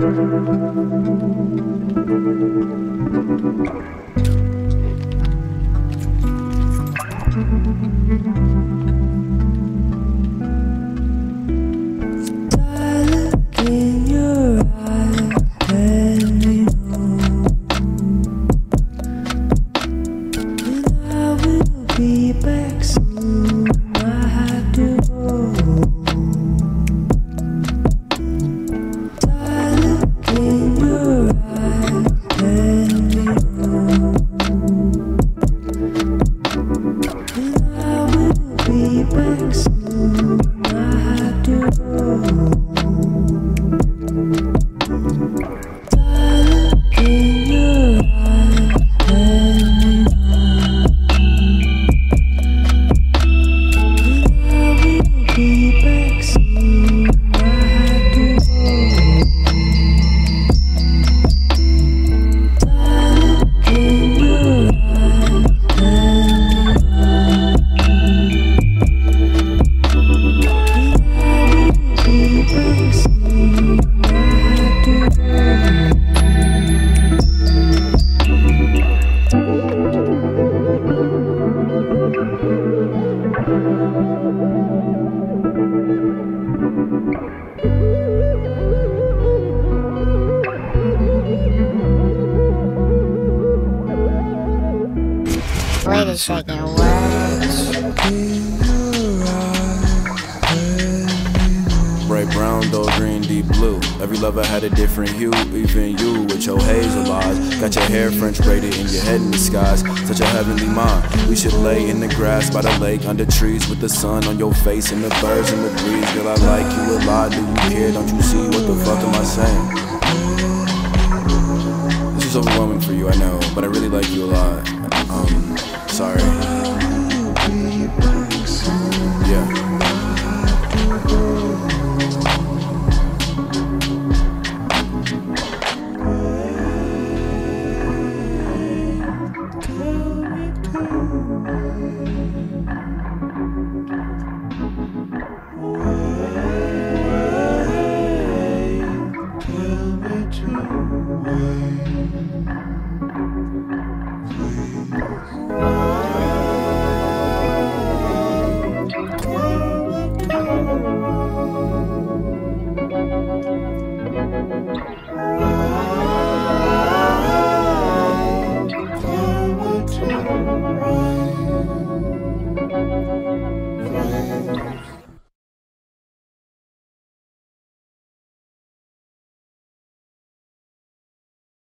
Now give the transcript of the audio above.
Hoşçakalın. Ooh. wait a second, Bright brown, dull green, deep blue. Every lover had a different hue, even you with your hazel eyes. Got your hair French braided and your head in the skies. Such a heavenly mind. We should lay in the grass by the lake, under trees with the sun on your face and the birds in the breeze. Girl, I like you a lot. Do you care? Don't you see what the fuck am I saying? This is overwhelming for you, I know, but I really like you a lot.